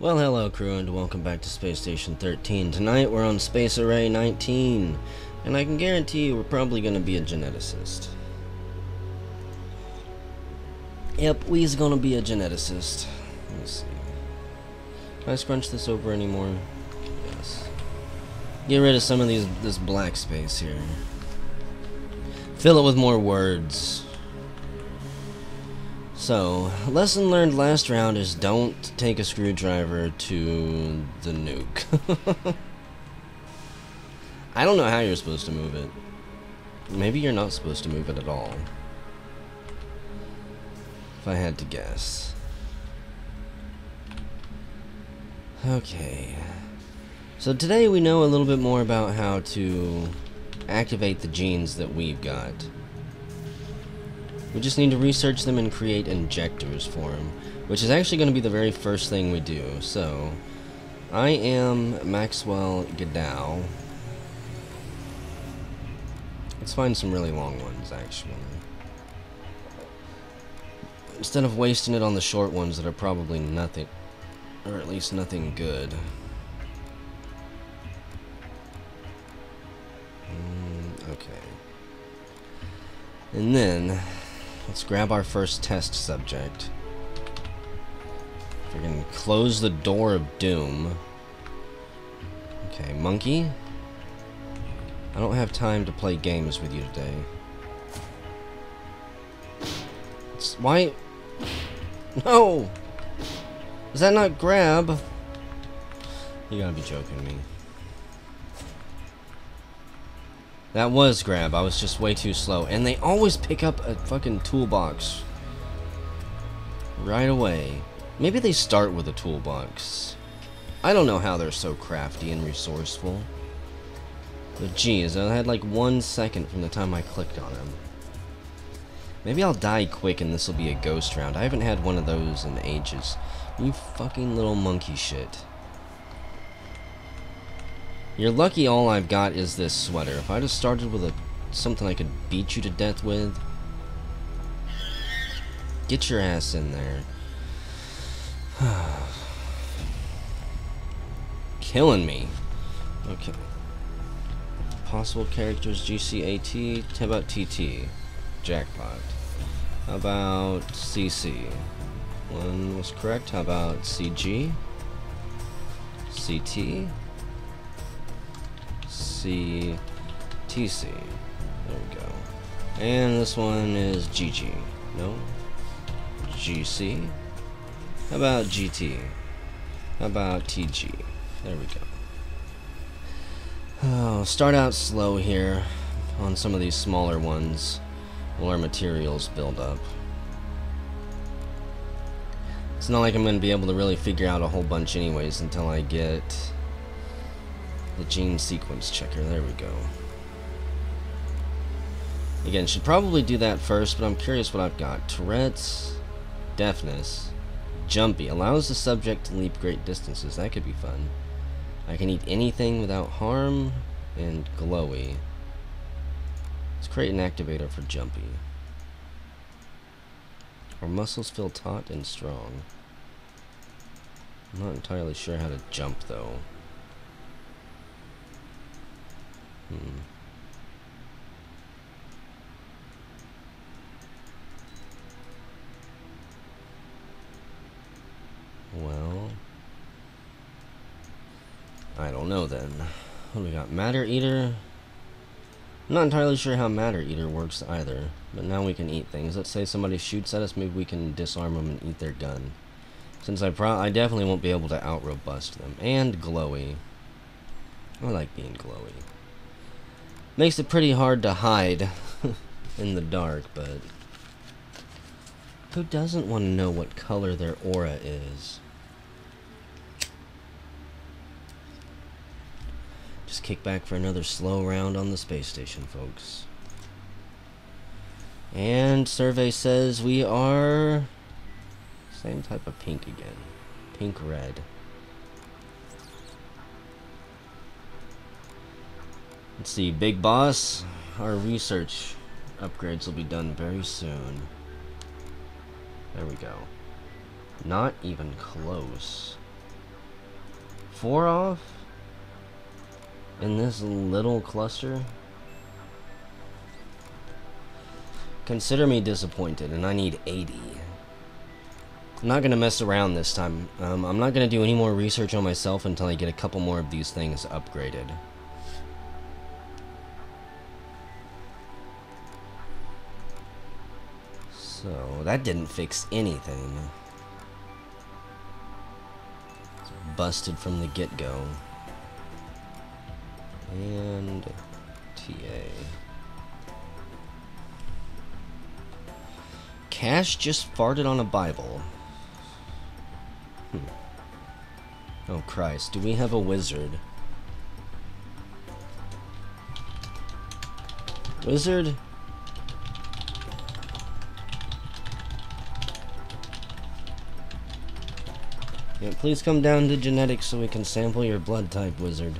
Well, hello, crew, and welcome back to Space Station 13. Tonight we're on Space Array 19, and I can guarantee you we're probably going to be a geneticist. Yep, we's going to be a geneticist. Let me see. Can I scrunch this over anymore? Yes. Get rid of some of these this black space here. Fill it with more words. So, lesson learned last round is don't take a screwdriver to the nuke. I don't know how you're supposed to move it. Maybe you're not supposed to move it at all. If I had to guess. Okay. So today we know a little bit more about how to activate the genes that we've got. We just need to research them and create injectors for them, which is actually going to be the very first thing we do. So, I am Maxwell Gadow. Let's find some really long ones, actually. Instead of wasting it on the short ones that are probably nothing, or at least nothing good. Mm, okay. And then, Let's grab our first test subject. If we can close the door of doom. Okay, monkey. I don't have time to play games with you today. It's, why? No! Is that not grab? You gotta be joking me. That was grab. I was just way too slow. And they always pick up a fucking toolbox. Right away. Maybe they start with a toolbox. I don't know how they're so crafty and resourceful. But geez, I had like one second from the time I clicked on him. Maybe I'll die quick and this will be a ghost round. I haven't had one of those in ages. You fucking little monkey shit. You're lucky all I've got is this sweater. If I just started with a something I could beat you to death with... Get your ass in there. Killing me. Okay. Possible characters GCAT. How about TT? Jackpot. How about CC? One was correct. How about CG? CT? TC. There we go. And this one is GG. No? GC. How about GT? How about TG? There we go. Oh, start out slow here on some of these smaller ones while our materials build up. It's not like I'm going to be able to really figure out a whole bunch anyways until I get the gene sequence checker, there we go. Again, should probably do that first, but I'm curious what I've got. Tourette's, deafness, jumpy, allows the subject to leap great distances. That could be fun. I can eat anything without harm, and glowy. Let's create an activator for jumpy. Our muscles feel taut and strong. I'm not entirely sure how to jump though. Hmm. Well, I don't know then. What we got? Matter Eater? I'm not entirely sure how Matter Eater works either, but now we can eat things. Let's say somebody shoots at us, maybe we can disarm them and eat their gun. Since I pro I definitely won't be able to out-robust them. And glowy. I like being glowy. Makes it pretty hard to hide in the dark, but who doesn't want to know what color their aura is? Just kick back for another slow round on the space station, folks. And survey says we are same type of pink again. Pink Let's see, Big Boss. Our research upgrades will be done very soon. There we go. Not even close. four off? In this little cluster? Consider me disappointed, and I need 80. I'm not going to mess around this time. Um, I'm not going to do any more research on myself until I get a couple more of these things upgraded. So, that didn't fix anything. It's busted from the get-go. And... TA. Cash just farted on a Bible. Hmm. Oh Christ, do we have a wizard? Wizard? Yeah, please come down to genetics so we can sample your blood type, wizard.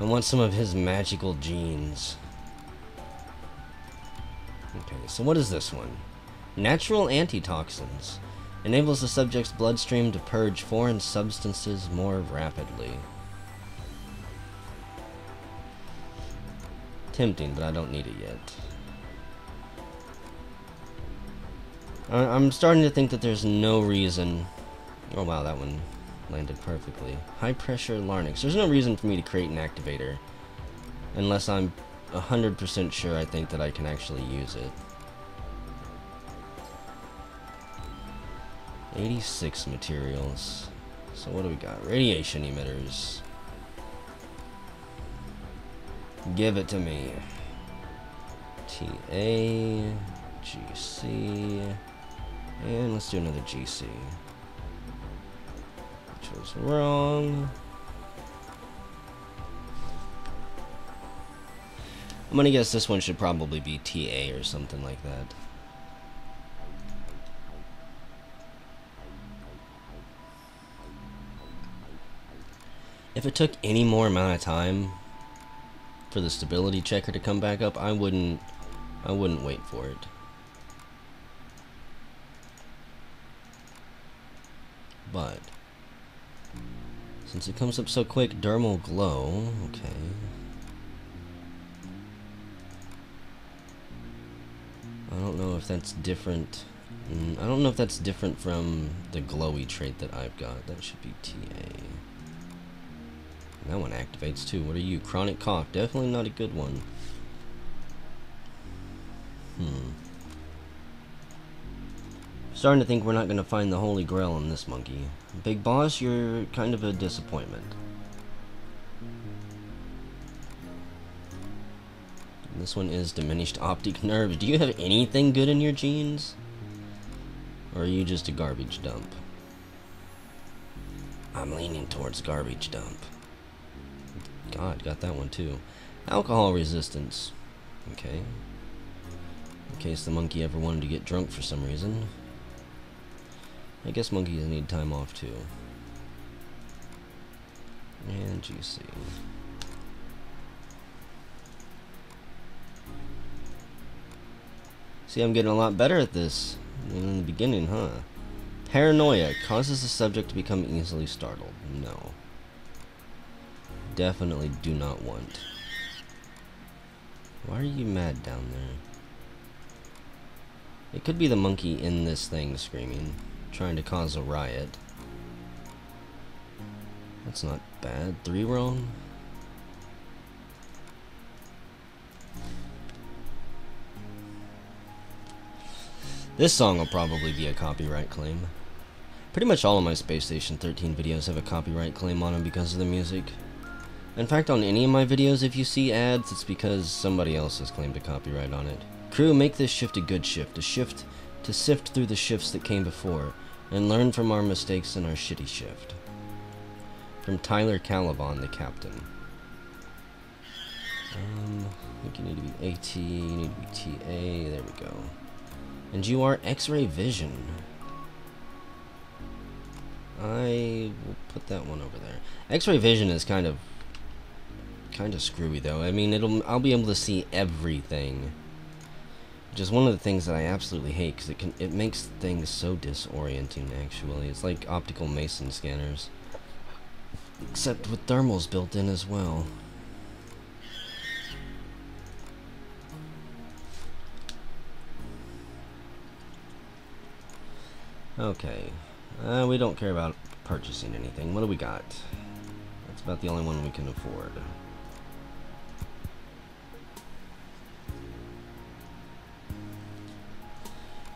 I want some of his magical genes. Okay, so what is this one? Natural antitoxins. Enables the subject's bloodstream to purge foreign substances more rapidly. Tempting, but I don't need it yet. I'm starting to think that there's no reason... Oh wow, that one landed perfectly. High pressure larynx. There's no reason for me to create an activator. Unless I'm 100% sure I think that I can actually use it. 86 materials. So what do we got? Radiation emitters. Give it to me. TA, GC, and let's do another GC. Which was wrong. I'm gonna guess this one should probably be TA or something like that. If it took any more amount of time for the stability checker to come back up, I wouldn't I wouldn't wait for it. But since it comes up so quick, dermal glow, okay. I don't know if that's different. Mm, I don't know if that's different from the glowy trait that I've got. That should be TA. That one activates too. What are you? Chronic cough. Definitely not a good one. Hmm. Starting to think we're not going to find the Holy Grail on this monkey. Big Boss, you're kind of a disappointment. This one is diminished optic nerves. Do you have anything good in your genes? Or are you just a garbage dump? I'm leaning towards garbage dump. God, got that one too. Alcohol resistance. Okay. In case the monkey ever wanted to get drunk for some reason. I guess monkeys need time off too. And GC. See, I'm getting a lot better at this than in the beginning, huh? Paranoia causes the subject to become easily startled. No definitely do not want. Why are you mad down there? It could be the monkey in this thing screaming, trying to cause a riot. That's not bad. Three wrong? This song will probably be a copyright claim. Pretty much all of my Space Station 13 videos have a copyright claim on them because of the music. In fact, on any of my videos, if you see ads, it's because somebody else has claimed a copyright on it. Crew, make this shift a good shift, a shift to sift through the shifts that came before, and learn from our mistakes in our shitty shift. From Tyler Caliban, the captain. Um, I think you need to be AT, you need to be TA, there we go. And you are X-ray vision. I will put that one over there. X-ray vision is kind of kind of screwy though. I mean, it'll I'll be able to see everything Which is one of the things that I absolutely hate because it can it makes things so disorienting. Actually, it's like optical meson scanners, except with thermals built in as well. Okay, uh, we don't care about purchasing anything. What do we got? That's about the only one we can afford.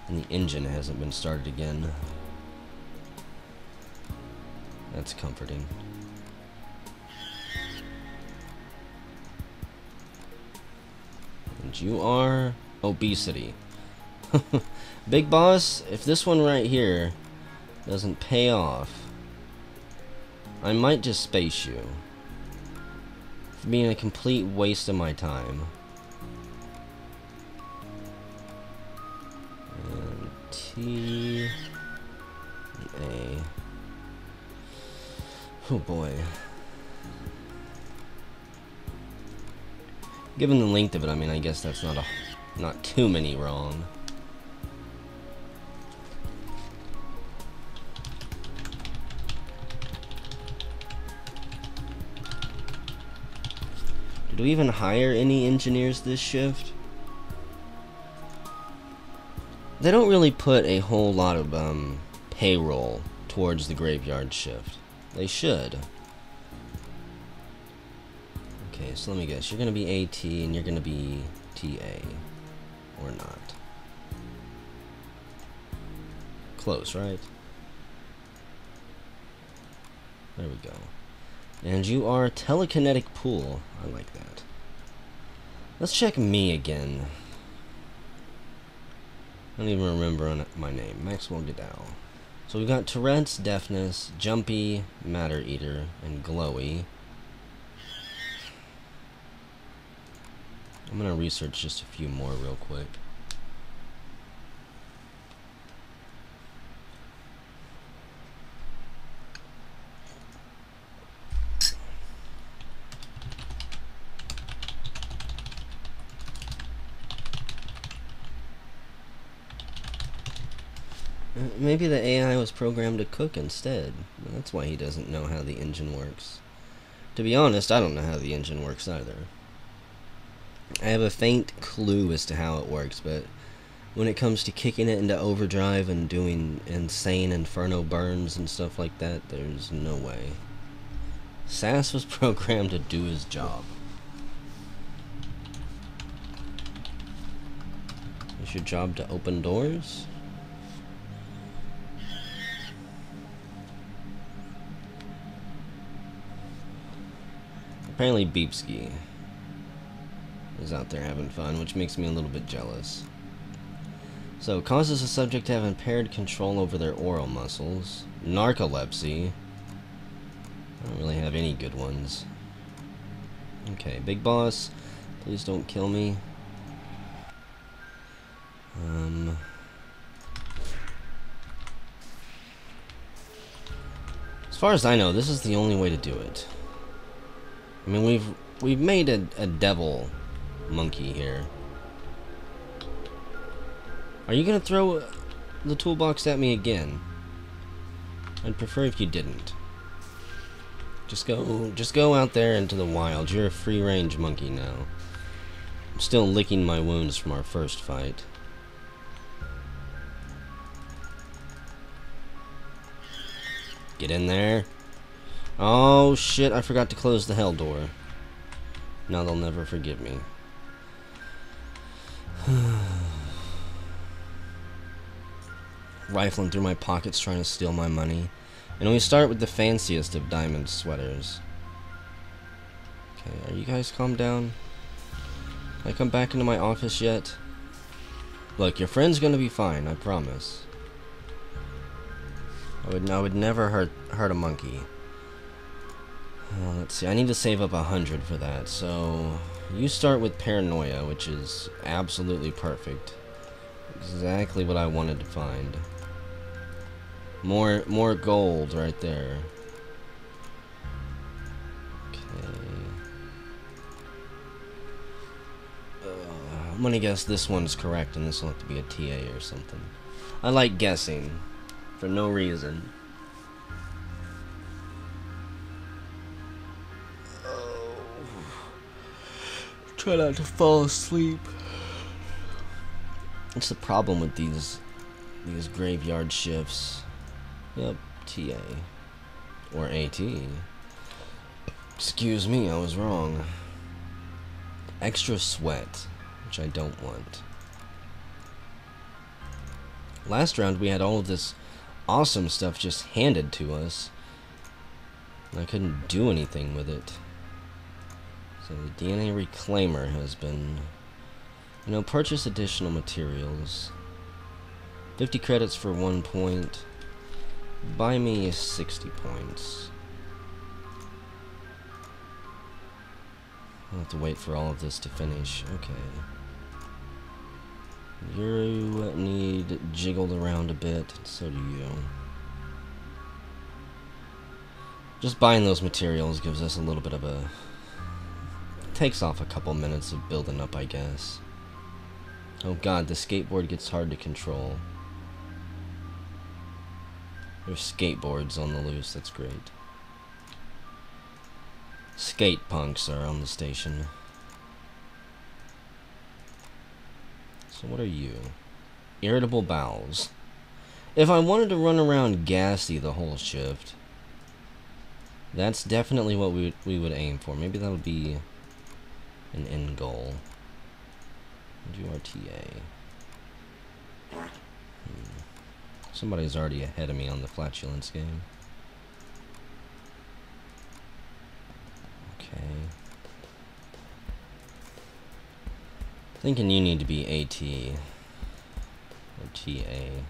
And the engine hasn't been started again. That's comforting. And you are obesity. Big boss, if this one right here doesn't pay off, I might just space you. For being a complete waste of my time. Oh boy. Given the length of it, I mean, I guess that's not a not too many wrong. Did we even hire any engineers this shift? They don't really put a whole lot of um, payroll towards the graveyard shift. They should. Okay, so let me guess. You're going to be AT and you're going to be TA. Or not. Close, right? There we go. And you are telekinetic pool. I like that. Let's check me again. I don't even remember my name. Maxwell Goodell. So we've got Tourette's, Deafness, Jumpy, Matter Eater, and Glowy. I'm gonna research just a few more real quick. Maybe the AI was programmed to cook instead. That's why he doesn't know how the engine works. To be honest, I don't know how the engine works either. I have a faint clue as to how it works, but when it comes to kicking it into overdrive and doing insane inferno burns and stuff like that, there's no way. Sass was programmed to do his job. Is your job to open doors? Apparently Beepsky is out there having fun, which makes me a little bit jealous. So, causes a subject to have impaired control over their oral muscles. Narcolepsy. I don't really have any good ones. Okay, Big Boss, please don't kill me. Um... As far as I know, this is the only way to do it. I mean, we've we've made a, a devil monkey here. Are you gonna throw the toolbox at me again? I'd prefer if you didn't. Just go, just go out there into the wild. You're a free-range monkey now. I'm still licking my wounds from our first fight. Get in there. Oh shit, I forgot to close the hell door. Now they'll never forgive me. Rifling through my pockets trying to steal my money. And we start with the fanciest of diamond sweaters. Okay, are you guys calm down? Can I come back into my office yet? Look, your friend's gonna be fine, I promise. I would I would never hurt hurt a monkey. Let's see, I need to save up a hundred for that, so you start with paranoia, which is absolutely perfect. Exactly what I wanted to find. More more gold right there. Okay. Uh, I'm gonna guess this one's correct and this will have to be a TA or something. I like guessing. For no reason. Try not to fall asleep. What's the problem with these these graveyard shifts? Yep, TA. Or AT. Excuse me, I was wrong. Extra sweat, which I don't want. Last round we had all of this awesome stuff just handed to us. I couldn't do anything with it. So the DNA reclaimer has been... You know, purchase additional materials. 50 credits for one point. Buy me 60 points. I'll have to wait for all of this to finish. Okay. You need jiggled around a bit, so do you. Just buying those materials gives us a little bit of a... Takes off a couple minutes of building up, I guess. Oh god, the skateboard gets hard to control. There's skateboards on the loose, that's great. Skate punks are on the station. So what are you? Irritable bowels. If I wanted to run around gassy the whole shift, that's definitely what we, we would aim for. Maybe that'll be an end goal. Do RTA. Hmm. Somebody's already ahead of me on the flatulence game. Okay. Thinking you need to be AT. Or TA.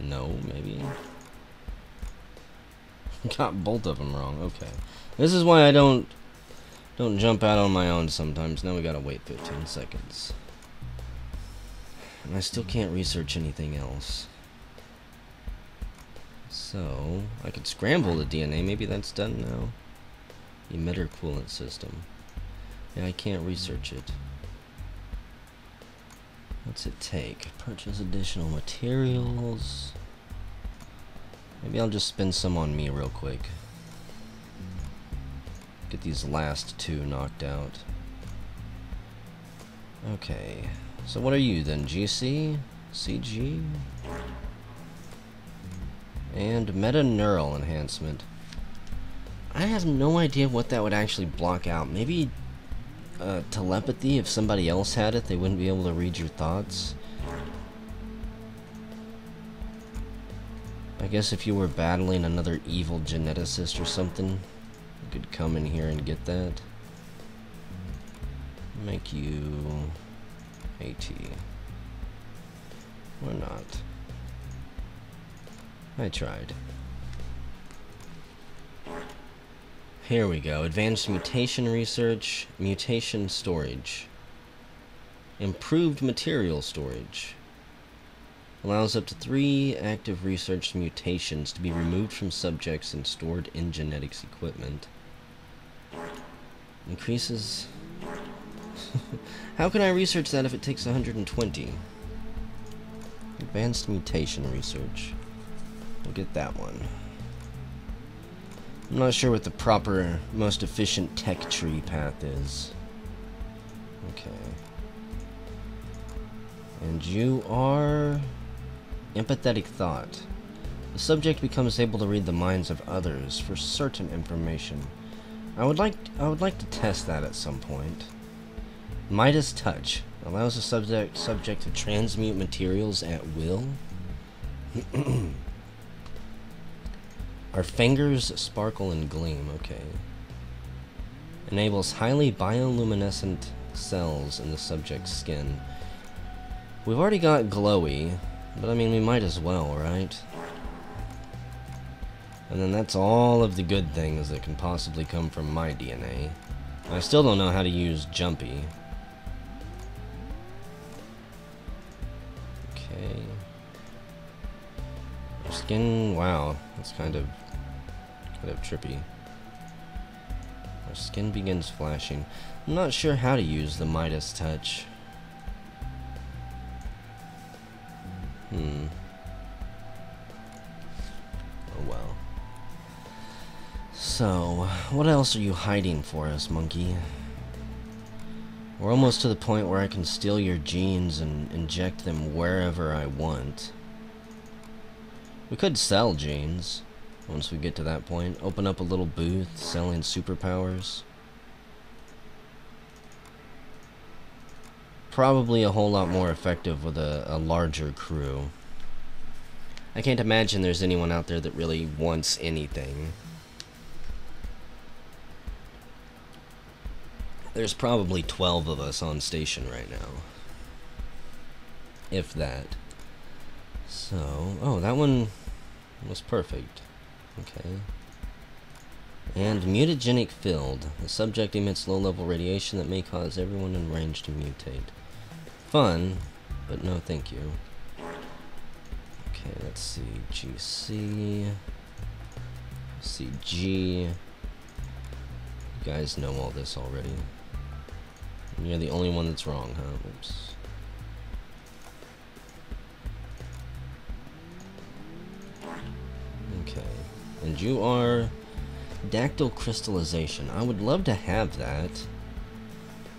No, maybe? Got both of them wrong, okay. This is why I don't don't jump out on my own sometimes. Now we gotta wait 15 seconds. And I still can't research anything else. So, I could scramble the DNA. Maybe that's done now. Emitter coolant system. Yeah, I can't research it. What's it take? Purchase additional materials. Maybe I'll just spend some on me real quick. Get these last two knocked out. Okay. So what are you then? GC? CG? And meta neural enhancement. I have no idea what that would actually block out. Maybe uh, telepathy, if somebody else had it, they wouldn't be able to read your thoughts. I guess if you were battling another evil geneticist or something, you could come in here and get that. Make you AT. Or not. I tried. Here we go. Advanced mutation research, mutation storage. Improved material storage. Allows up to three active research mutations to be removed from subjects and stored in genetics equipment. Increases... How can I research that if it takes 120? Advanced mutation research. We'll get that one. I'm not sure what the proper, most efficient tech tree path is. Okay. And you are... Empathetic thought. The subject becomes able to read the minds of others for certain information. I would like I would like to test that at some point. Midas touch allows the subject subject to transmute materials at will. Our fingers sparkle and gleam, okay. Enables highly bioluminescent cells in the subject's skin. We've already got glowy, but I mean, we might as well, right? And then that's all of the good things that can possibly come from my DNA. I still don't know how to use Jumpy. Okay. Skin, wow, that's kind of kind of trippy. Our skin begins flashing. I'm not sure how to use the Midas touch. Hmm. Oh well. So, what else are you hiding for us, monkey? We're almost to the point where I can steal your genes and inject them wherever I want. We could sell genes once we get to that point. Open up a little booth selling superpowers. Probably a whole lot more effective with a, a larger crew. I can't imagine there's anyone out there that really wants anything. There's probably 12 of us on station right now. If that. So, oh, that one was perfect. Okay. And mutagenic field. The subject emits low-level radiation that may cause everyone in range to mutate. Fun, but no thank you. Okay, let's see. GC. CG. You guys know all this already. You're the only one that's wrong, huh? Oops. Okay. And you are dactyl crystallization. I would love to have that.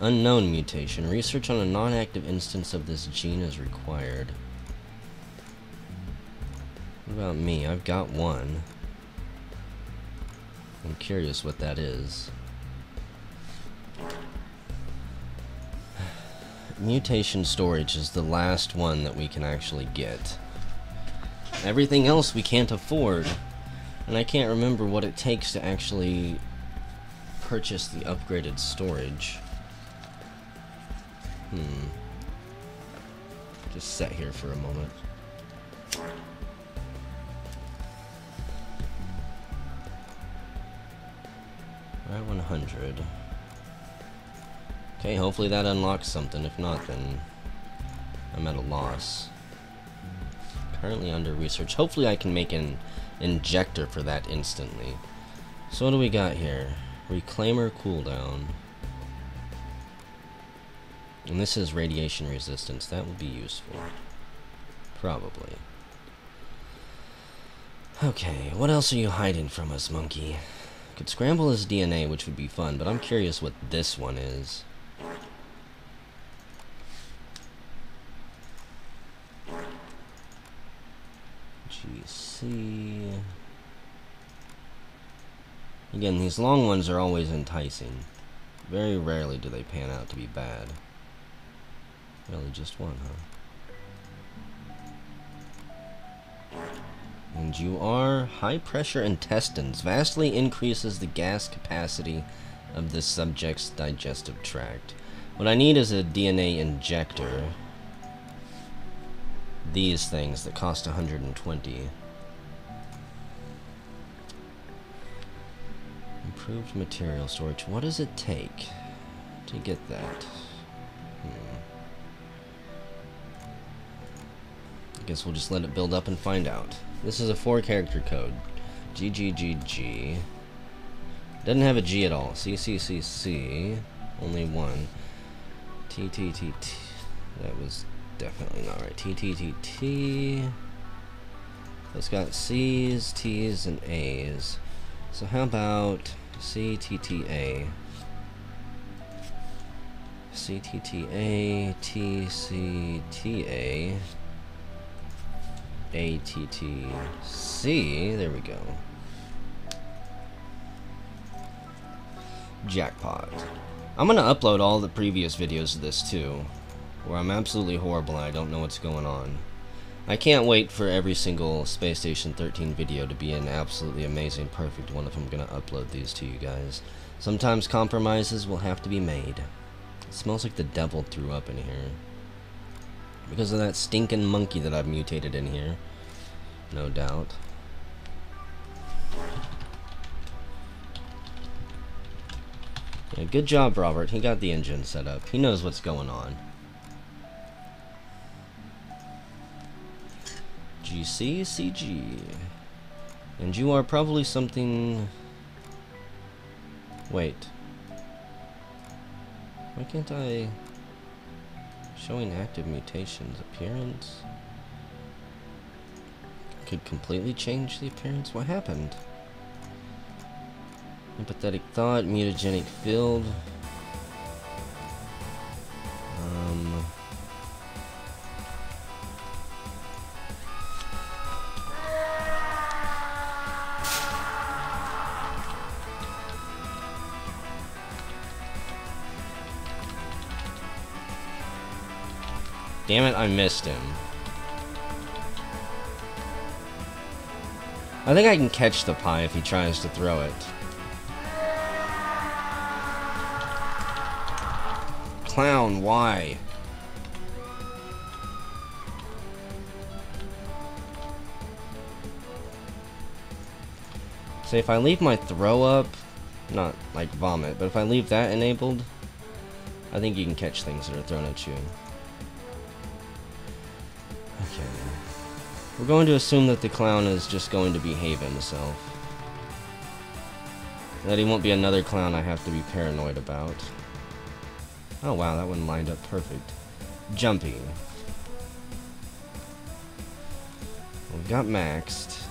Unknown mutation. Research on a non-active instance of this gene is required. What about me? I've got one. I'm curious what that is. mutation storage is the last one that we can actually get. Everything else we can't afford. And I can't remember what it takes to actually purchase the upgraded storage. Hmm. Just sit here for a moment. Right 100. Okay, hopefully that unlocks something. If not, then I'm at a loss. Currently under research. Hopefully I can make an injector for that instantly. So what do we got here? Reclaimer cooldown. And this is radiation resistance. That would be useful. Probably. Okay, what else are you hiding from us, monkey? Could scramble his DNA, which would be fun, but I'm curious what this one is. GC... Again, these long ones are always enticing. Very rarely do they pan out to be bad. Really just one, huh? And you are high pressure intestines. Vastly increases the gas capacity of the subject's digestive tract. What I need is a DNA injector. These things that cost 120. Improved material storage. What does it take to get that? Hmm. I guess we'll just let it build up and find out. This is a four character code. GGGG. Doesn't have a G at all. CCCC. Only one. TTTT. That was definitely not right. TTTT. It's got C's, T's, and A's. So how about CTTA. CTTA, TCTA, ATTC, there we go. Jackpot. I'm gonna upload all the previous videos of this too, where I'm absolutely horrible and I don't know what's going on. I can't wait for every single Space Station 13 video to be an absolutely amazing, perfect one if I'm going to upload these to you guys. Sometimes compromises will have to be made. It smells like the devil threw up in here. Because of that stinking monkey that I've mutated in here. No doubt. Yeah, good job, Robert. He got the engine set up. He knows what's going on. GC, CG. And you are probably something... Wait. Why can't I... Showing active mutations. Appearance? Could completely change the appearance? What happened? Empathetic thought, mutagenic field. I missed him. I think I can catch the pie if he tries to throw it. Clown, why? So if I leave my throw up, not like vomit, but if I leave that enabled, I think you can catch things that are thrown at you. We're going to assume that the clown is just going to behave himself. That he won't be another clown I have to be paranoid about. Oh wow, that one lined up perfect. Jumping. We've got maxed.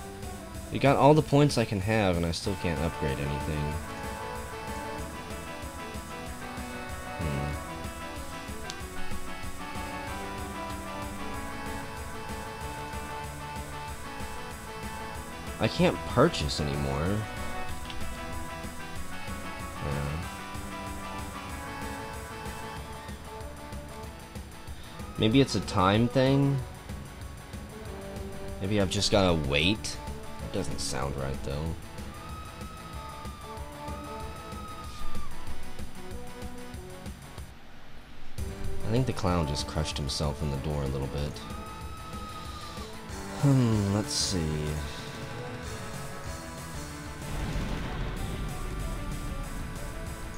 We got all the points I can have and I still can't upgrade anything. I can't purchase anymore. Yeah. Maybe it's a time thing? Maybe I've just gotta wait? That doesn't sound right though. I think the clown just crushed himself in the door a little bit. Hmm, let's see.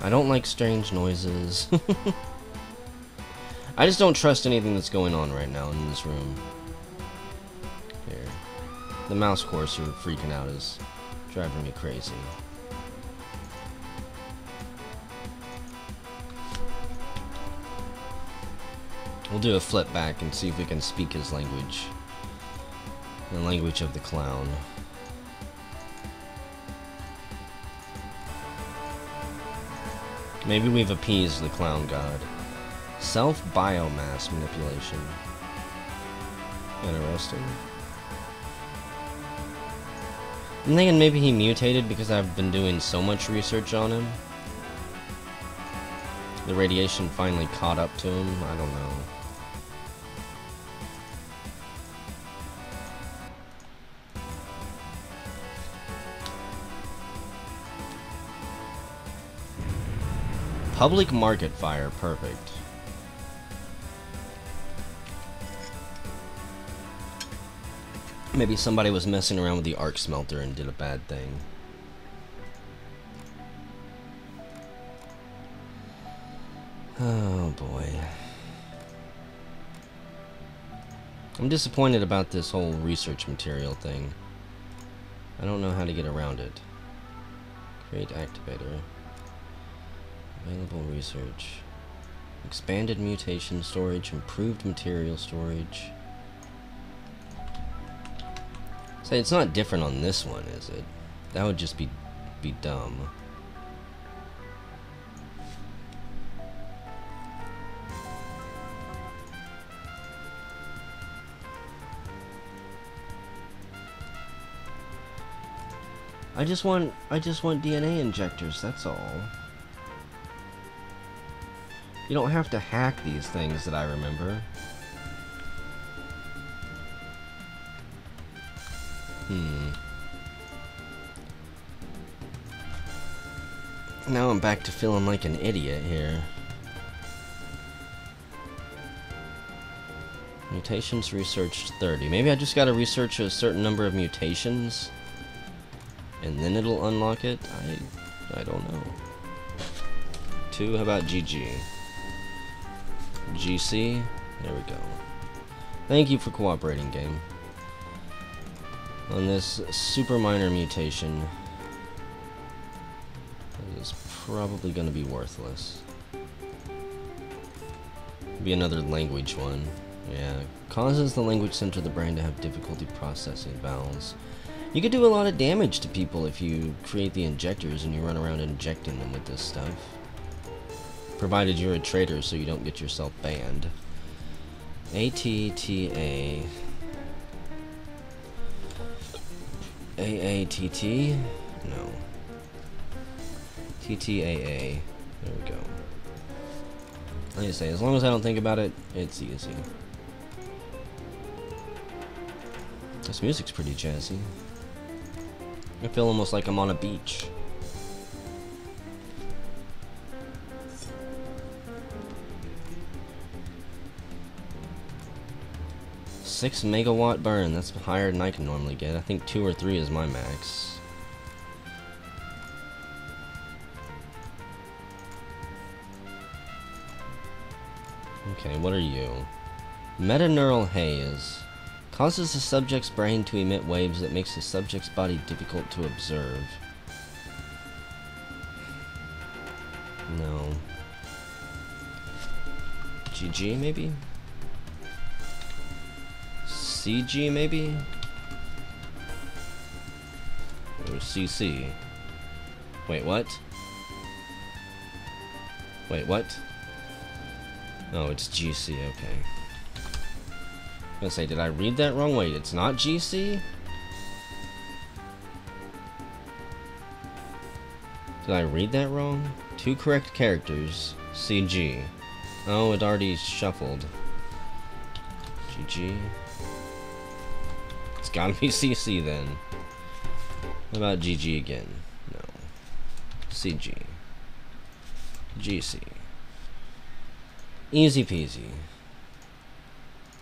I don't like strange noises. I just don't trust anything that's going on right now in this room. Here. The mouse cursor freaking out is driving me crazy. We'll do a flip back and see if we can speak his language. The language of the clown. Maybe we've appeased the clown god. Self-biomass manipulation. Interesting. I'm thinking maybe he mutated because I've been doing so much research on him. The radiation finally caught up to him, I don't know. Public market fire, perfect. Maybe somebody was messing around with the arc smelter and did a bad thing. Oh boy. I'm disappointed about this whole research material thing. I don't know how to get around it. Create activator. Available research. Expanded mutation storage, improved material storage. Say, it's not different on this one, is it? That would just be be dumb. I just want I just want DNA injectors, that's all. You don't have to hack these things that I remember. Hmm. Now I'm back to feeling like an idiot here. Mutations researched 30. Maybe I just gotta research a certain number of mutations and then it'll unlock it? I I don't know. Two, how about GG? GC. There we go. Thank you for cooperating, game. On this super minor mutation, it is probably going to be worthless. Be another language one. Yeah. Causes the language center of the brain to have difficulty processing vowels. You could do a lot of damage to people if you create the injectors and you run around injecting them with this stuff. Provided you're a traitor so you don't get yourself banned. A-T-T-A... A-A-T-T? No. T-T-A-A. There we go. Like I say, as long as I don't think about it, it's easy. This music's pretty jazzy. I feel almost like I'm on a beach. Six megawatt burn, that's higher than I can normally get. I think two or three is my max. Okay, what are you? Metaneural haze. Causes the subject's brain to emit waves that makes the subject's body difficult to observe. No. GG, maybe? CG, maybe? Or CC? Wait, what? Wait, what? Oh, it's GC, okay I gonna say, did I read that wrong? Wait, it's not GC? Did I read that wrong? Two correct characters. CG. Oh, it already shuffled. GG. Gotta be CC then. What about GG again? No. CG. GC. Easy peasy.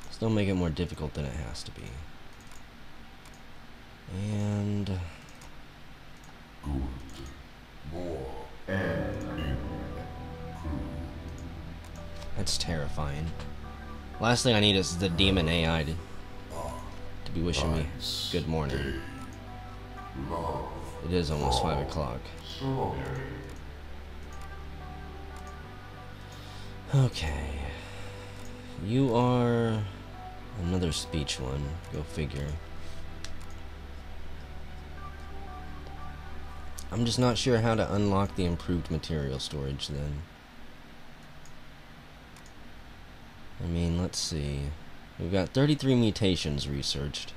Let's don't make it more difficult than it has to be. And... That's terrifying. Last thing I need is the demon AI to be wishing me good morning. It is almost 5 o'clock. Okay. You are... Another speech one. Go figure. I'm just not sure how to unlock the improved material storage then. I mean, let's see. We've got 33 mutations researched.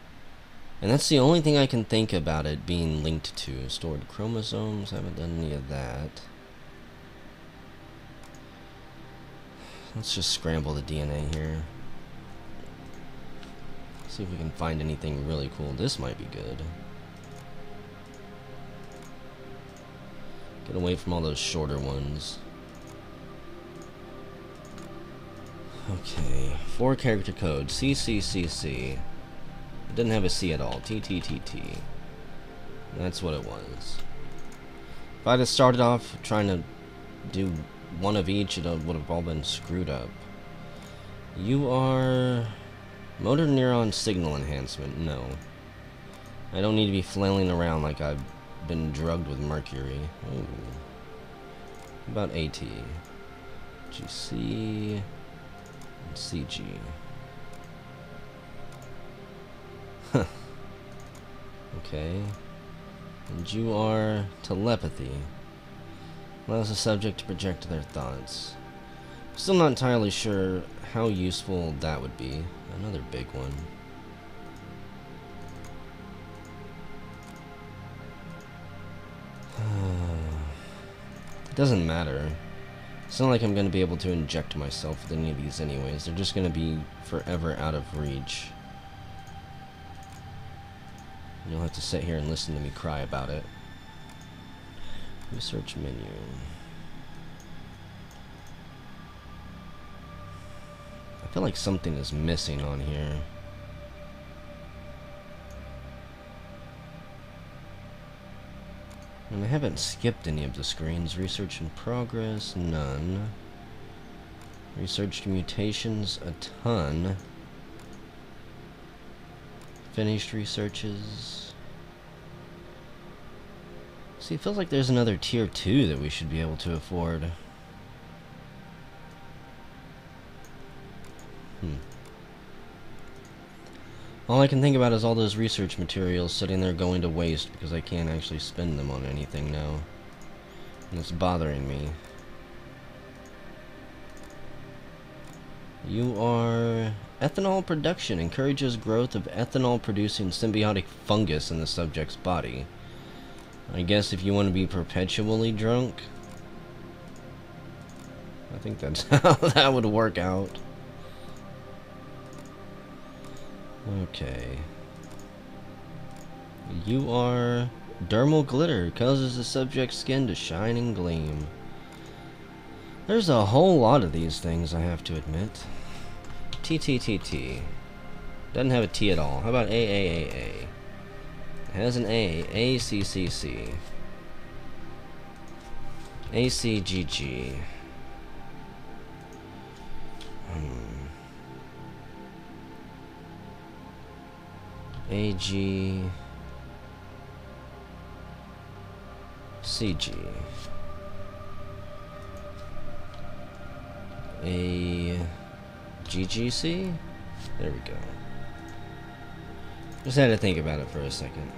And that's the only thing I can think about it being linked to. Stored chromosomes, haven't done any of that. Let's just scramble the DNA here. See if we can find anything really cool. This might be good. Get away from all those shorter ones. Okay, four character code, CCCC. It didn't have a C at all, TTTT. That's what it was. If I'd have started off trying to do one of each, it would have all been screwed up. You are... Motor neuron signal enhancement, no. I don't need to be flailing around like I've been drugged with mercury. Ooh. About AT. GC CG. Okay. And you are telepathy. Allows the subject to project their thoughts. Still not entirely sure how useful that would be. Another big one. it doesn't matter. It's not like I'm going to be able to inject myself with any of these anyways. They're just going to be forever out of reach. You'll have to sit here and listen to me cry about it. Research menu. I feel like something is missing on here. And I haven't skipped any of the screens. Research in progress, none. Researched mutations, a ton. Finished researches. See, it feels like there's another tier 2 that we should be able to afford. All I can think about is all those research materials sitting there going to waste because I can't actually spend them on anything now. And it's bothering me. You are... Ethanol production encourages growth of ethanol-producing symbiotic fungus in the subject's body. I guess if you want to be perpetually drunk... I think that's how that would work out. Okay. You are... Dermal glitter causes the subject's skin to shine and gleam. There's a whole lot of these things, I have to admit. TTTT. Doesn't have a T at all. How about AAAA? It has an A. ACCC. ACGG. Hmm. AG. CG. A GGC? There we go. Just had to think about it for a second.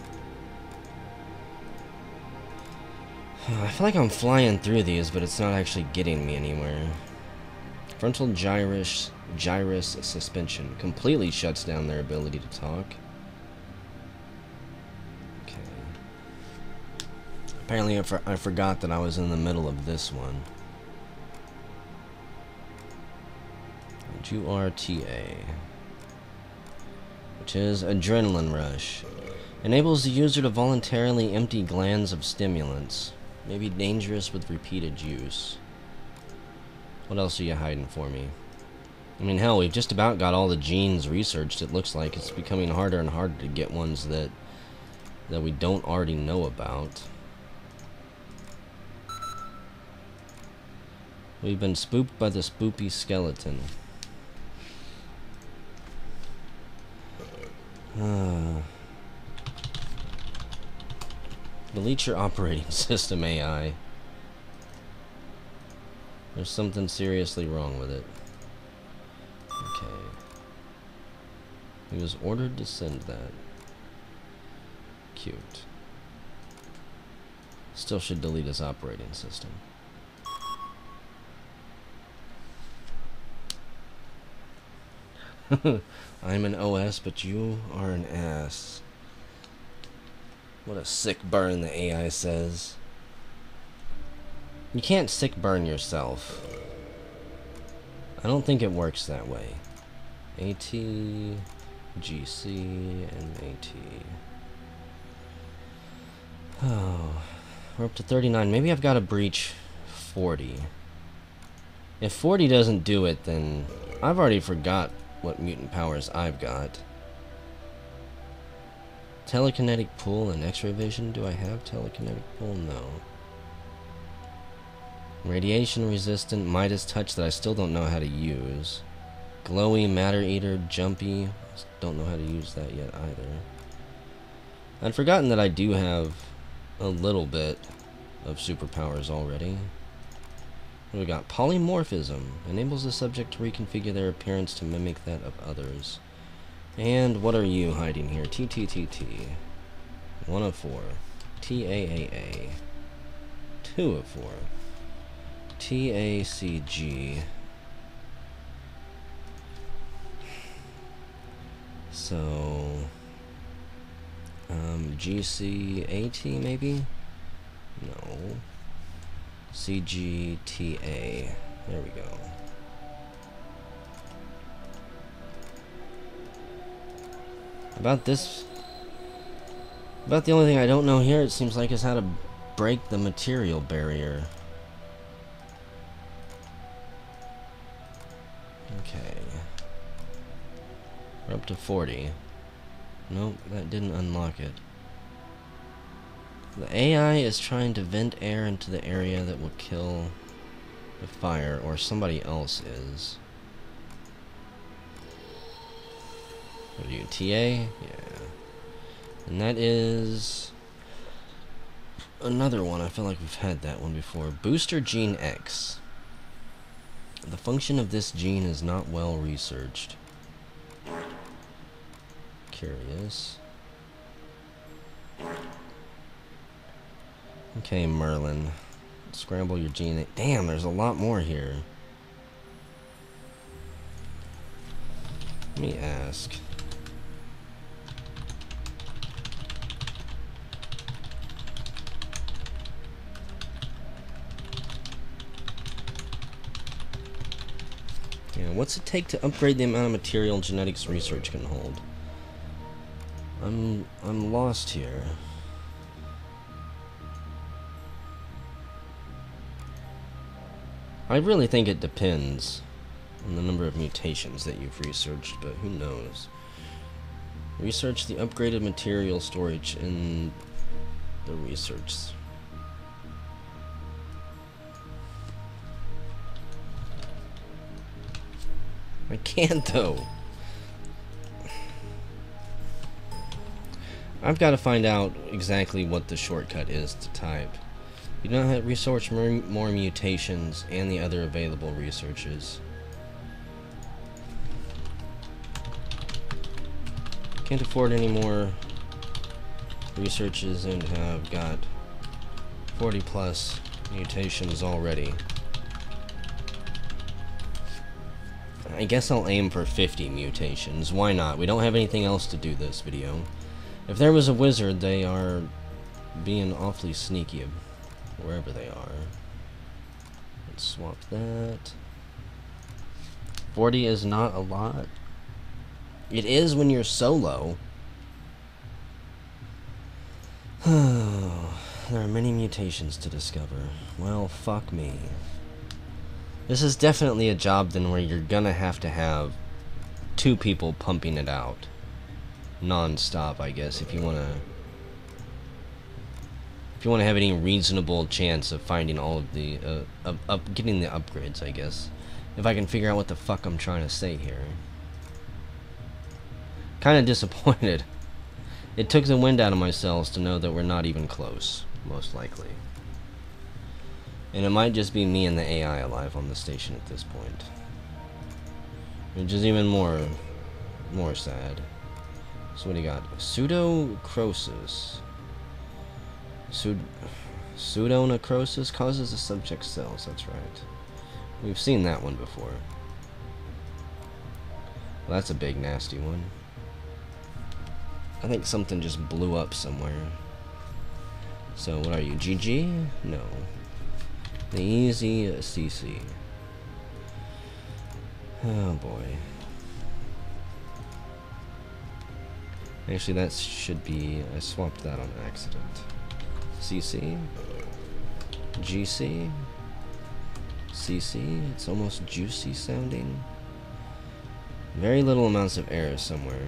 I feel like I'm flying through these, but it's not actually getting me anywhere. Frontal gyrus, gyrus suspension completely shuts down their ability to talk. Apparently I, for I forgot that I was in the middle of this one. URTA, which is Adrenaline Rush. Enables the user to voluntarily empty glands of stimulants. May be dangerous with repeated use. What else are you hiding for me? I mean, hell, we've just about got all the genes researched, it looks like. It's becoming harder and harder to get ones that that we don't already know about. We've been spooked by the spoopy skeleton. Uh, delete your operating system AI. There's something seriously wrong with it. Okay. He was ordered to send that. Cute. Still should delete his operating system. I'm an OS, but you are an ass. What a sick burn the AI says. You can't sick burn yourself. I don't think it works that way. AT, GC, and AT. Oh, we're up to 39. Maybe I've got to breach 40. If 40 doesn't do it, then I've already forgot what mutant powers I've got. Telekinetic pull and x-ray vision. Do I have telekinetic pull? No. Radiation resistant Midas touch that I still don't know how to use. Glowy, matter eater, jumpy. Don't know how to use that yet either. I'd forgotten that I do have a little bit of superpowers already. We got polymorphism. Enables the subject to reconfigure their appearance to mimic that of others. And what are you hiding here? TTTT. 104. TAAA. 204. TACG. So... Um, GCAT maybe? No. CGTA. There we go. About this... About the only thing I don't know here, it seems like, is how to break the material barrier. Okay. We're up to 40. Nope, that didn't unlock it. The AI is trying to vent air into the area that will kill the fire, or somebody else is. What are you, TA? Yeah. And that is... Another one, I feel like we've had that one before. Booster Gene X. The function of this gene is not well researched. curious. Okay, Merlin. Scramble your gene. Damn, there's a lot more here. Let me ask. Yeah, what's it take to upgrade the amount of material genetics research can hold? I'm I'm lost here. I really think it depends on the number of mutations that you've researched, but who knows. Research the upgraded material storage in the research. I can't though. I've got to find out exactly what the shortcut is to type. You don't have research more, more mutations and the other available researches. Can't afford any more researches and have got 40 plus mutations already. I guess I'll aim for 50 mutations. Why not? We don't have anything else to do this video. If there was a wizard, they are being awfully sneaky wherever they are. Let's swap that. 40 is not a lot. It is when you're solo. there are many mutations to discover. Well, fuck me. This is definitely a job then where you're gonna have to have two people pumping it out. Non-stop, I guess, if you wanna if you want to have any reasonable chance of finding all of the, uh, of, of getting the upgrades, I guess. If I can figure out what the fuck I'm trying to say here. Kind of disappointed. It took the wind out of my sails to know that we're not even close, most likely. And it might just be me and the AI alive on the station at this point. Which is even more, more sad. So what do you got? Pseudocrosis. Pseud pseudonecrosis causes the subject cells, that's right. We've seen that one before. Well, that's a big nasty one. I think something just blew up somewhere. So what are you, GG? No. The easy CC. Oh boy. Actually that should be, I swapped that on accident. CC, GC, CC, it's almost juicy sounding. Very little amounts of error somewhere.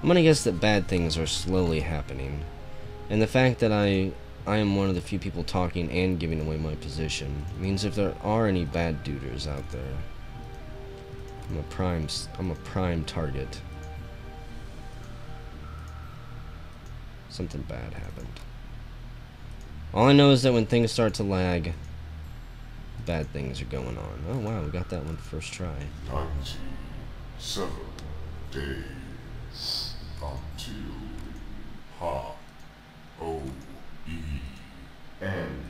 I'm gonna guess that bad things are slowly happening. And the fact that I I am one of the few people talking and giving away my position means if there are any bad duders out there, I'm a prime I'm a prime target. Something bad happened. All I know is that when things start to lag, bad things are going on. Oh wow, we got that one first try. 97 days until Ha O E N.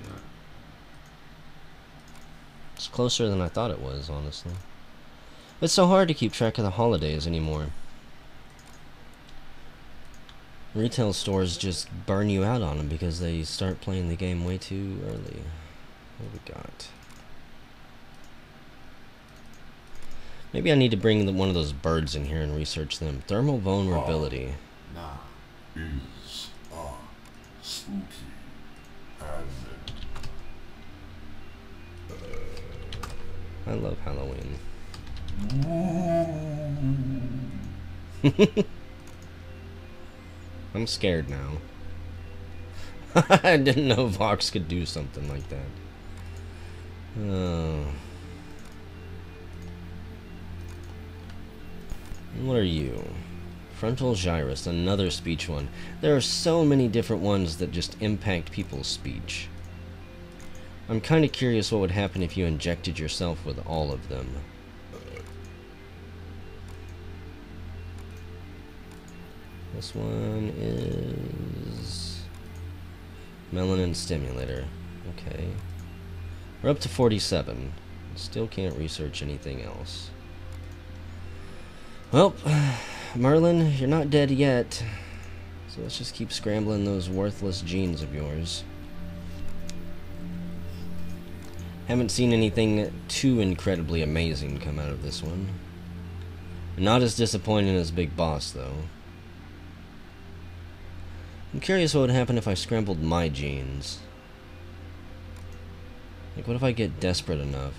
It's closer than I thought it was, honestly. It's so hard to keep track of the holidays anymore. Retail stores just burn you out on them because they start playing the game way too early. What we got? Maybe I need to bring the, one of those birds in here and research them. Thermal vulnerability. Nah, is a spooky advent. I love Halloween. I'm scared now. I didn't know Vox could do something like that. Oh. What are you? Frontal gyrus, another speech one. There are so many different ones that just impact people's speech. I'm kind of curious what would happen if you injected yourself with all of them. This one is melanin stimulator. Okay. We're up to 47. Still can't research anything else. Well, Merlin, you're not dead yet. So let's just keep scrambling those worthless genes of yours. Haven't seen anything too incredibly amazing come out of this one. Not as disappointing as Big Boss, though. I'm curious what would happen if I scrambled my genes. Like, what if I get desperate enough?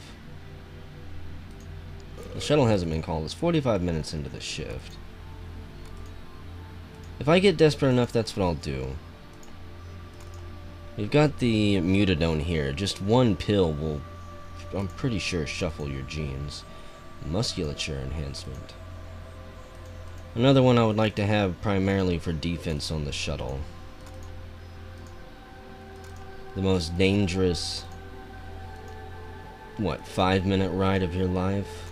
The shuttle hasn't been called. It's 45 minutes into the shift. If I get desperate enough, that's what I'll do. We've got the mutadone here. Just one pill will, I'm pretty sure, shuffle your genes. Musculature enhancement. Another one I would like to have primarily for defense on the shuttle. The most dangerous what, five minute ride of your life?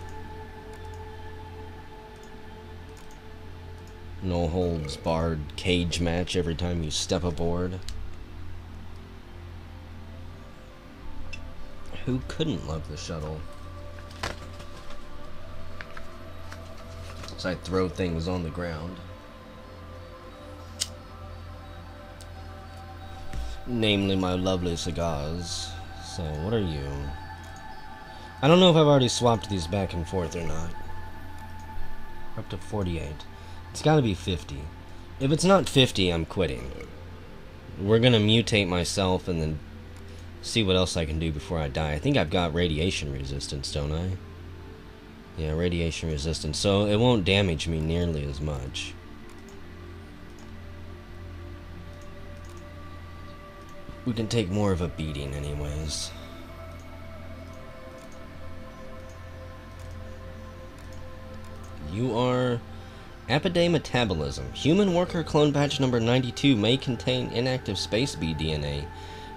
No holds barred cage match every time you step aboard. Who couldn't love the shuttle? As I throw things on the ground. Namely my lovely cigars. So, what are you? I don't know if I've already swapped these back and forth or not. Up to 48. It's gotta be 50. If it's not 50, I'm quitting. We're gonna mutate myself and then see what else I can do before I die. I think I've got radiation resistance, don't I? Yeah, radiation resistance, so it won't damage me nearly as much. We can take more of a beating anyways. You are Apidae metabolism. Human worker clone batch number 92 may contain inactive space bee DNA.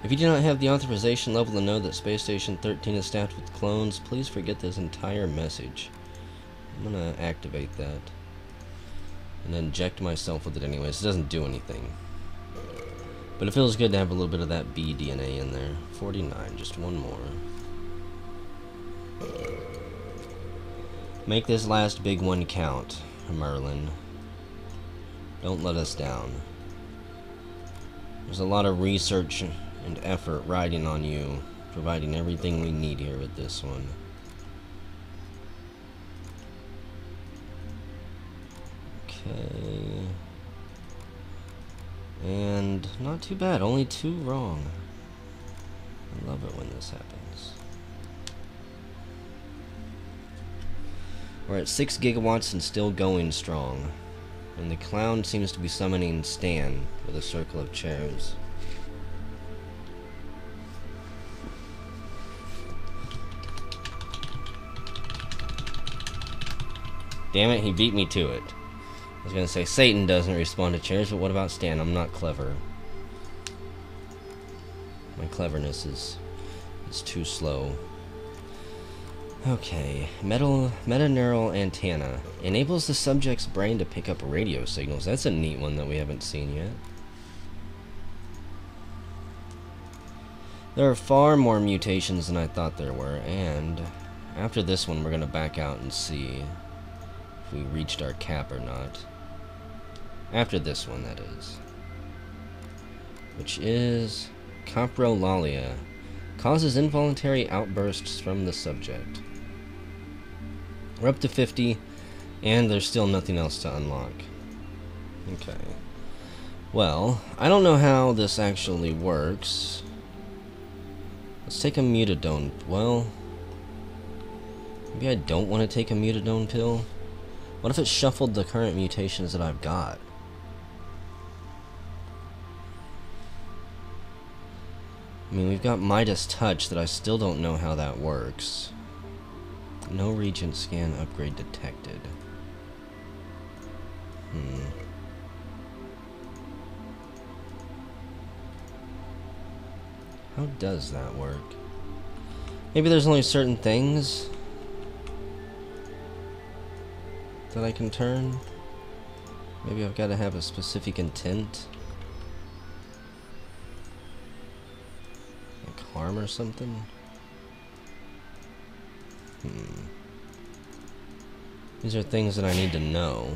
If you do not have the authorization level to know that Space Station 13 is staffed with clones, please forget this entire message. I'm gonna activate that. And inject myself with it anyways. It doesn't do anything. But it feels good to have a little bit of that bee DNA in there. 49, just one more. Make this last big one count, Merlin. Don't let us down. There's a lot of research and effort riding on you, providing everything we need here with this one. Okay. And not too bad, only two wrong. I love it when this happens. We're at 6 gigawatts and still going strong. And the clown seems to be summoning Stan with a circle of chairs. Damn it, he beat me to it. I was gonna say Satan doesn't respond to chairs, but what about Stan? I'm not clever. My cleverness is is too slow. Okay, metal metaneural antenna enables the subject's brain to pick up radio signals. That's a neat one that we haven't seen yet. There are far more mutations than I thought there were, and after this one we're going to back out and see we reached our cap or not. After this one, that is. Which is coprolalia. Causes involuntary outbursts from the subject. We're up to 50, and there's still nothing else to unlock. Okay. Well, I don't know how this actually works. Let's take a mutadone. Well, maybe I don't want to take a mutadone pill. What if it shuffled the current mutations that I've got? I mean, we've got Midas Touch that I still don't know how that works. No reagent scan upgrade detected. Hmm. How does that work? Maybe there's only certain things that I can turn? Maybe I've got to have a specific intent? Like harm or something? Hmm. These are things that I need to know.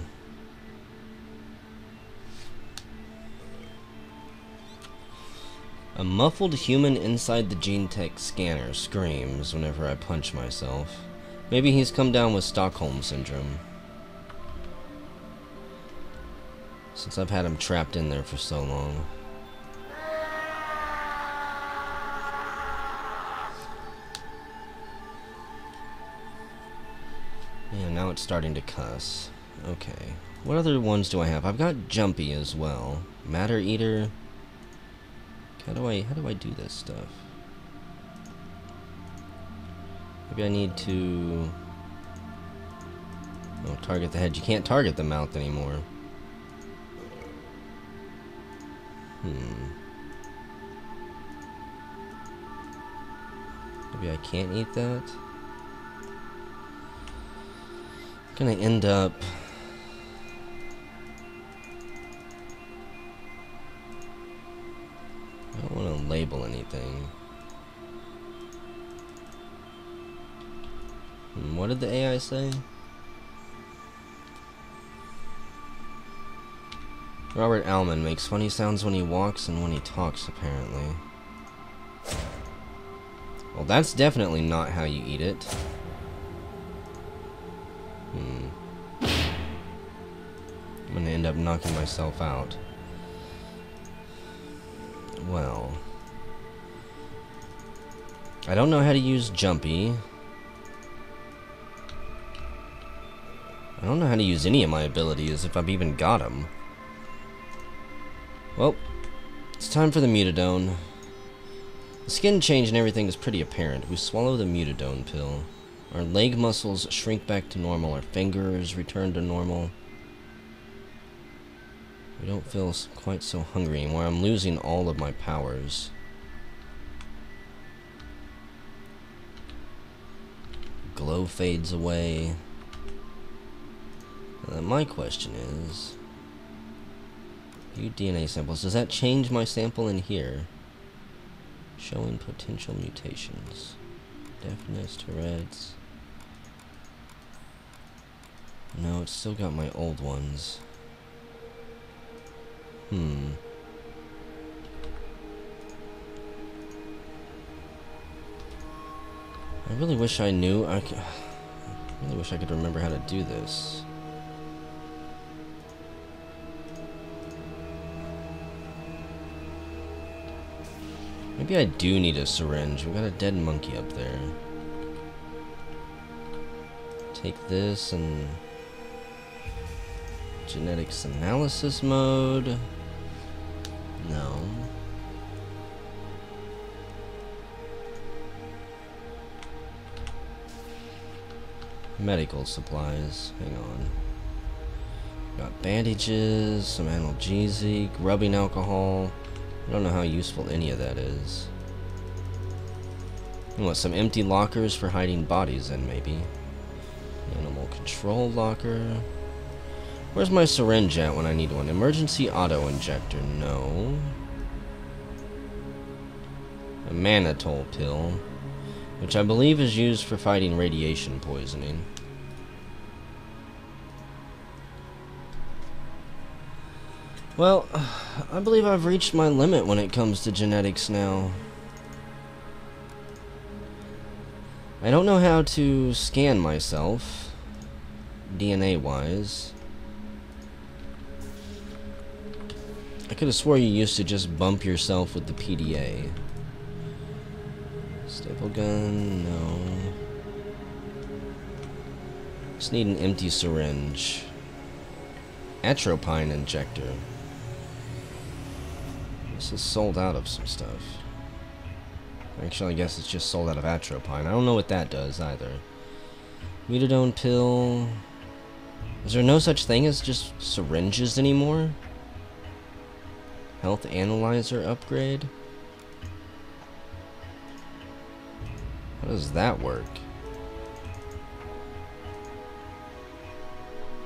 A muffled human inside the GeneTech scanner screams whenever I punch myself. Maybe he's come down with Stockholm Syndrome. Since I've had him trapped in there for so long. Yeah, now it's starting to cuss. Okay. What other ones do I have? I've got Jumpy as well. Matter Eater. How do I how do I do this stuff? Maybe I need to oh, target the head. You can't target the mouth anymore. Hmm. Maybe I can't eat that. gonna end up I don't want to label anything. Hmm, what did the AI say? Robert Alman makes funny sounds when he walks and when he talks, apparently. Well, that's definitely not how you eat it. Hmm. I'm gonna end up knocking myself out. Well. I don't know how to use Jumpy. I don't know how to use any of my abilities, if I've even got them. Well, it's time for the Mutadone. The skin change and everything is pretty apparent. We swallow the Mutadone pill. Our leg muscles shrink back to normal. Our fingers return to normal. We don't feel quite so hungry anymore. I'm losing all of my powers. Glow fades away. Uh, my question is... View DNA samples. Does that change my sample in here? Showing potential mutations. Deafness, Tourette's. No, it's still got my old ones. Hmm. I really wish I knew. I, I really wish I could remember how to do this. Maybe I do need a syringe. We got a dead monkey up there. Take this and Genetics analysis mode. No. Medical supplies. Hang on. Got bandages, some analgesic, rubbing alcohol. I don't know how useful any of that is. What, some empty lockers for hiding bodies in, maybe? Animal control locker. Where's my syringe at when I need one? Emergency auto injector. No. A mannitol pill. Which I believe is used for fighting radiation poisoning. Well, I believe I've reached my limit when it comes to genetics now. I don't know how to scan myself, DNA-wise. I could have swore you used to just bump yourself with the PDA. Staple gun, no. Just need an empty syringe. Atropine injector. This is sold out of some stuff. Actually, I guess it's just sold out of atropine. I don't know what that does either. Mutadone pill. Is there no such thing as just syringes anymore? Health Analyzer upgrade? How does that work?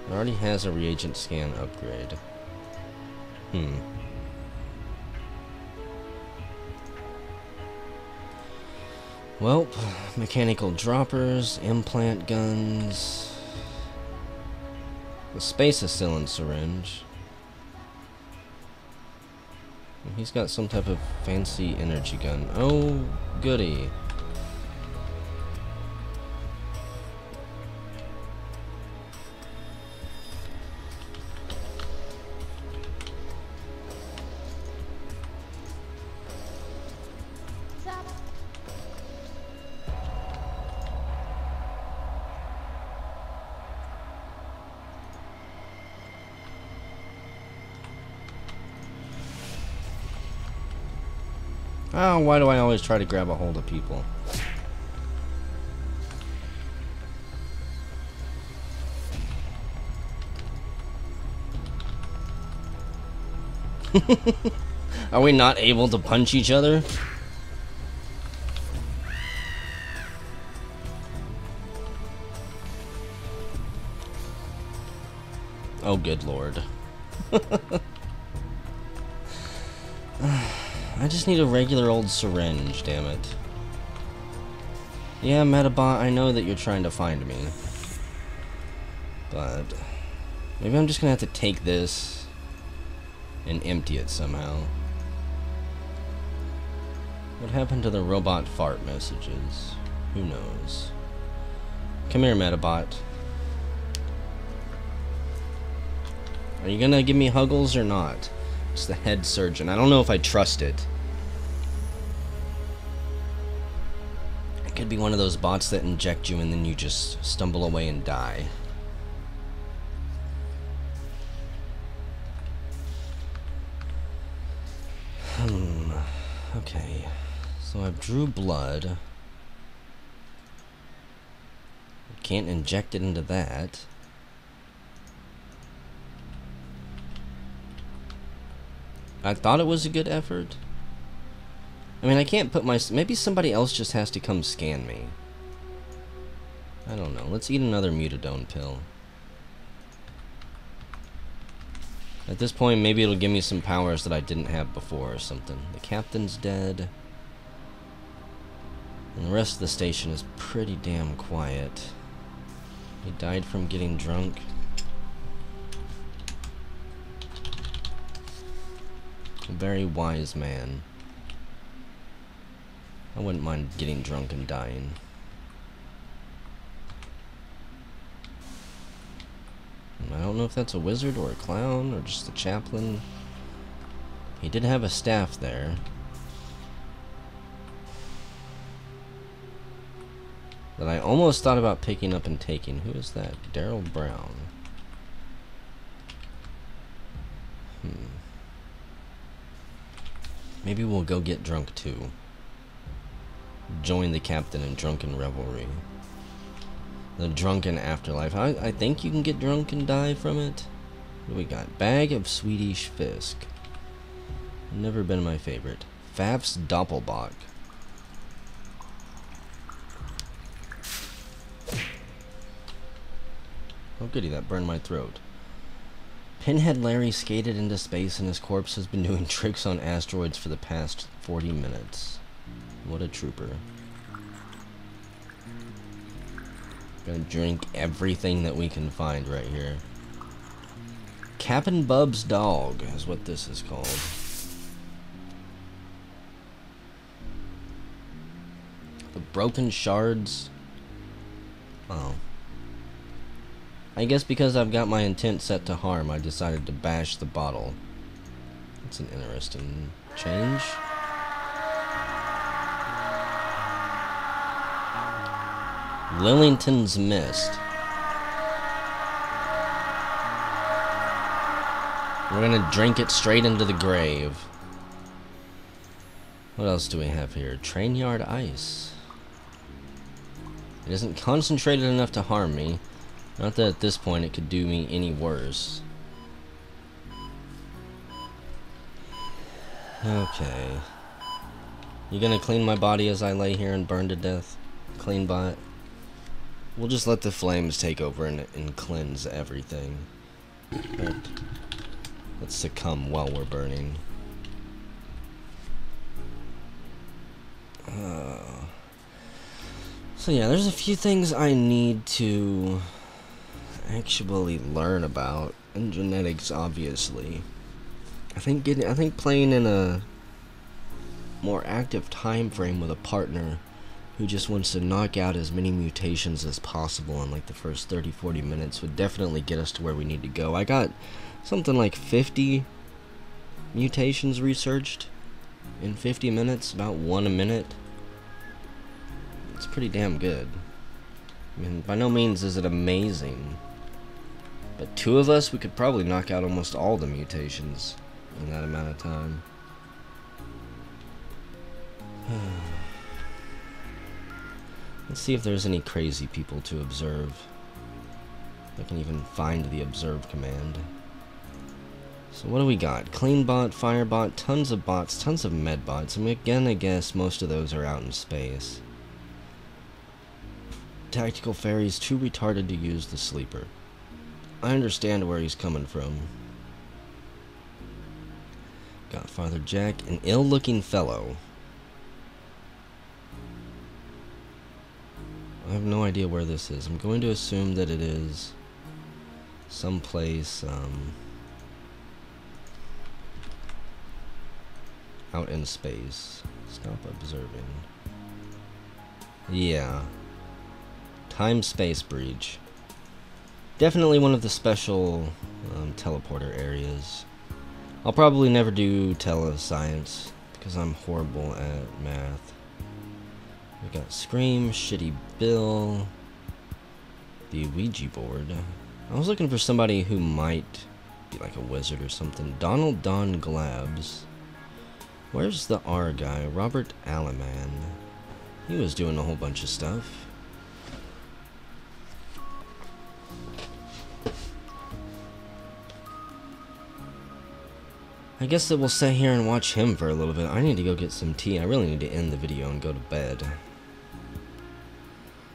It already has a reagent scan upgrade. Hmm. Well, mechanical droppers, implant guns. The space assailant syringe. He's got some type of fancy energy gun. Oh, goody. Why do I always try to grab a hold of people? Are we not able to punch each other? Oh, good lord. I just need a regular old syringe, damn it. Yeah, Medbot, I know that you're trying to find me. But... Maybe I'm just gonna have to take this... and empty it somehow. What happened to the robot fart messages? Who knows? Come here, Medbot. Are you gonna give me Huggles or not? It's the head surgeon. I don't know if I trust it. It could be one of those bots that inject you and then you just stumble away and die. Hmm. Okay. So I drew blood. Can't inject it into that. I thought it was a good effort. I mean, I can't put my... Maybe somebody else just has to come scan me. I don't know. Let's eat another mutadone pill. At this point, maybe it'll give me some powers that I didn't have before or something. The captain's dead. And the rest of the station is pretty damn quiet. He died from getting drunk. Very wise man. I wouldn't mind getting drunk and dying. I don't know if that's a wizard or a clown or just a chaplain. He did have a staff there. That I almost thought about picking up and taking. Who is that? Daryl Brown. Hmm. Maybe we'll go get drunk too. Join the captain in drunken revelry. The drunken afterlife. I, I think you can get drunk and die from it. What we got? Bag of Swedish Fisk. Never been my favorite. Faf's Doppelbock. Oh goody, that burned my throat. Pinhead Larry skated into space and his corpse has been doing tricks on asteroids for the past 40 minutes. What a trooper. Gonna drink everything that we can find right here. Captain Bub's dog is what this is called. The broken shards. Oh. I guess because I've got my intent set to harm, I decided to bash the bottle. That's an interesting change. Lillington's Mist. We're gonna drink it straight into the grave. What else do we have here? Train yard ice. It isn't concentrated enough to harm me. Not that at this point it could do me any worse. Okay. You gonna clean my body as I lay here and burn to death? Clean bot? We'll just let the flames take over and, and cleanse everything. But let's succumb while we're burning. Uh, so yeah, there's a few things I need to actually learn about, and genetics, obviously. I think getting, I think playing in a more active time frame with a partner who just wants to knock out as many mutations as possible in like the first 30 40 minutes would definitely get us to where we need to go. I got something like 50 mutations researched in 50 minutes, about one a minute. It's pretty damn good. I mean, by no means is it amazing. But two of us, we could probably knock out almost all the mutations in that amount of time. Let's see if there's any crazy people to observe. I can even find the observe command. So what do we got? Clean bot, fire bot, tons of bots, tons of med bots. I'm gonna guess most of those are out in space. Tactical fairies too retarded to use the sleeper. I understand where he's coming from. Got Father Jack, an ill-looking fellow. I have no idea where this is. I'm going to assume that it is someplace um, out in space. Stop observing. Yeah. Time-space breach. Definitely one of the special um, teleporter areas. I'll probably never do telescience because I'm horrible at math. We got Scream, Shitty Bill, the Ouija board. I was looking for somebody who might be like a wizard or something. Donald Don Glabs. Where's the R guy? Robert Alaman. He was doing a whole bunch of stuff. I guess that we'll sit here and watch him for a little bit. I need to go get some tea. I really need to end the video and go to bed.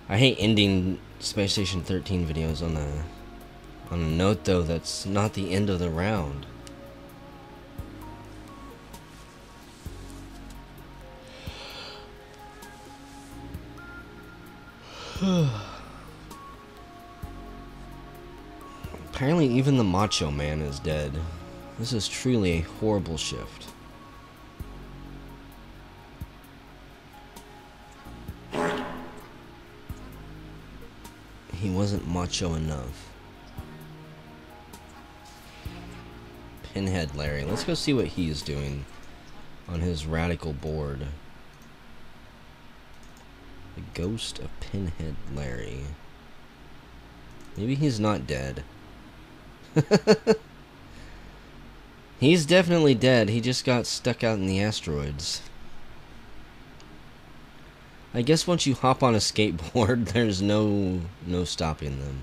I hate ending Space Station 13 videos on a on a note though that's not the end of the round. Apparently even the Macho Man is dead. This is truly a horrible shift. He wasn't macho enough. Pinhead Larry. Let's go see what he's doing on his radical board. The ghost of Pinhead Larry. Maybe he's not dead. He's definitely dead. He just got stuck out in the asteroids. I guess once you hop on a skateboard, there's no no stopping them.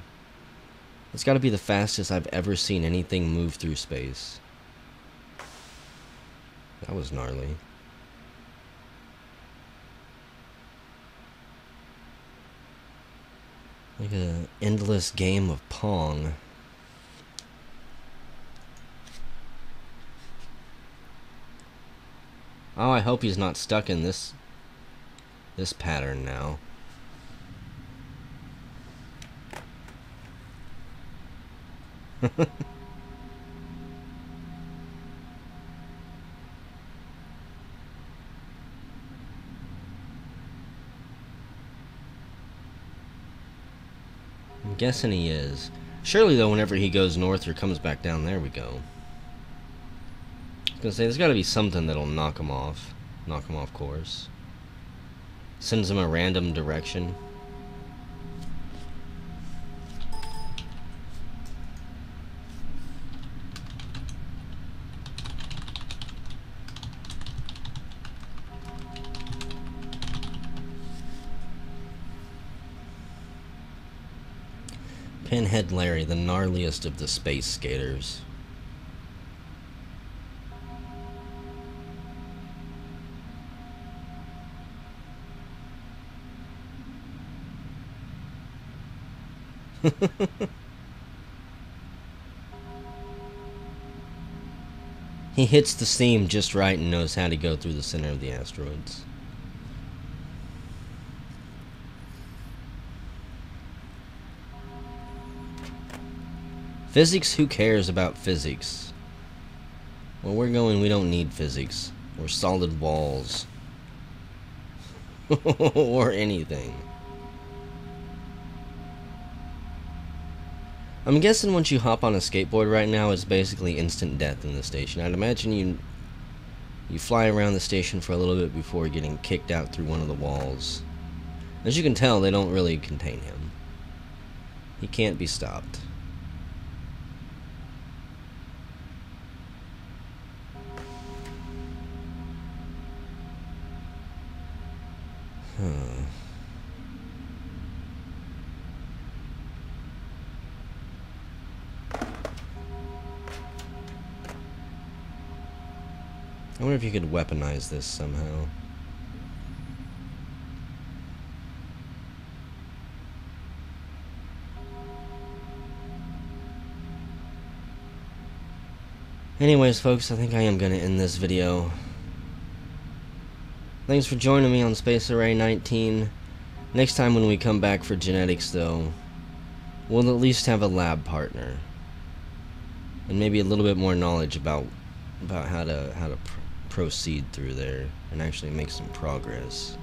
It's got to be the fastest I've ever seen anything move through space. That was gnarly. Like a endless game of Pong. Oh, I hope he's not stuck in this this pattern now. I'm guessing he is. Surely, though, whenever he goes north or comes back down, there we go gonna say there's got to be something that'll knock him off, knock him off course. Sends him a random direction. Pinhead Larry, the gnarliest of the space skaters. he hits the seam just right and knows how to go through the center of the asteroids. Physics, who cares about physics? Well, we're going, we don't need physics. Or solid walls. or anything. I'm guessing once you hop on a skateboard right now, it's basically instant death in the station. I'd imagine you you fly around the station for a little bit before getting kicked out through one of the walls. As you can tell, they don't really contain him. He can't be stopped. If you could weaponize this somehow. Anyways, folks, I think I am going to end this video. Thanks for joining me on Space Array 19. Next time when we come back for genetics, though, we'll at least have a lab partner. And maybe a little bit more knowledge about about how to how to proceed through there and actually make some progress.